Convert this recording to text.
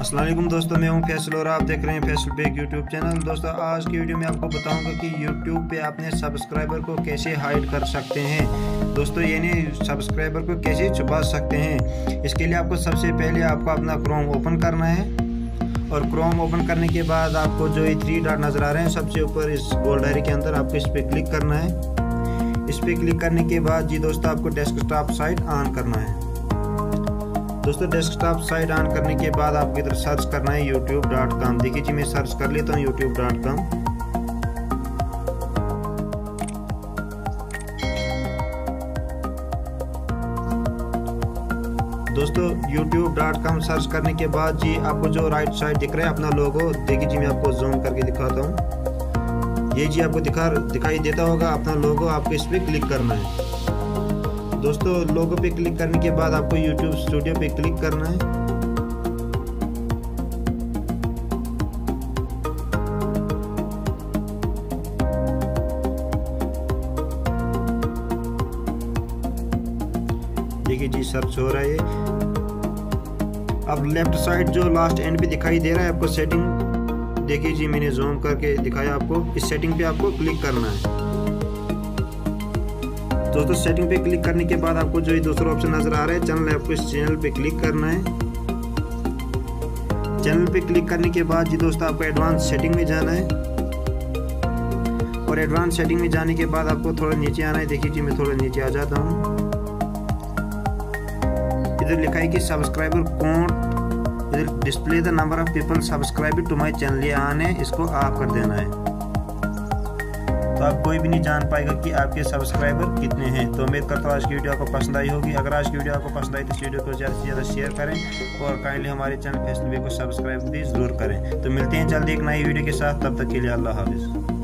असलम दोस्तों, मैं हूँ फैसल और आप देख रहे हैं फैसल बेग यूट्यूब चैनल। दोस्तों, आज की वीडियो में आपको बताऊँगा कि यूट्यूब पे अपने सब्सक्राइबर को कैसे हाइड कर सकते हैं। दोस्तों, यानी सब्सक्राइबर को कैसे छुपा सकते हैं। इसके लिए आपको सबसे पहले आपको अपना क्रोम ओपन करना है और क्रोम ओपन करने के बाद आपको जो ये थ्री डॉट नज़र आ रहे हैं, सबसे ऊपर इस गोल्ड डायरी के अंदर आपको इस पर क्लिक करना है। इस पर क्लिक करने के बाद जी दोस्तों, आपको डेस्कटॉप साइट ऑन करना है। दोस्तों डेस्कटॉप साइट ऑन करने के बाद आपको इधर सर्च करना है यूट्यूब डॉट कॉम देखिए जी, मैं सर्च कर लेता हूँ यूट्यूब डॉट कॉम दोस्तों यूट्यूब डॉट कॉम सर्च करने के बाद जी, आपको जो राइट साइड दिख रहा है, अपना लोगो देखिए जी, मैं आपको जूम करके दिखाता हूँ। ये जी आपको दिखा, दिखाई देता होगा, अपना लोगो आपको इस पर क्लिक करना है। दोस्तों लोगो पे क्लिक करने के बाद आपको यूट्यूब स्टूडियो पे क्लिक करना है। देखिए जी सर्च हो रहा है। अब लेफ़्ट साइड जो लास्ट एंड पे दिखाई दे रहा है, आपको सेटिंग देखिए जी, मैंने जूम करके दिखाया आपको। इस सेटिंग पे आपको क्लिक करना है। दोस्तों सेटिंग पे क्लिक करने के बाद आपको जो दूसरा ऑप्शन नज़र आ रहा है चैनल आपको इस चैनल पे क्लिक करना है। चैनल पे क्लिक करने के बाद जी दोस्तों, आपको एडवांस सेटिंग में जाना है। और एडवांस सेटिंग में जाने के बाद आपको थोड़ा नीचे आना है। देखिए जी, मैं थोड़ा नीचे आ जाता हूँ। इधर लिखा है कि सब्सक्राइबर कौन display the number of people subscribe to my channel ये आने, इसको ऑफ़ कर देना है। तो आप कोई भी नहीं जान पाएगा कि आपके सब्सक्राइबर कितने हैं। तो उम्मीद करता हूँ आज की वीडियो आपको पसंद आई होगी। अगर आज की वीडियो आपको पसंद आई तो इस वीडियो को ज़्यादा से ज़्यादा शेयर करें और काइंडली हमारे चैनल फेसबुक को सब्सक्राइब भी ज़रूर करें। तो मिलते हैं जल्दी एक नई वीडियो के साथ। तब तक के लिए अल्लाह हाफिज़।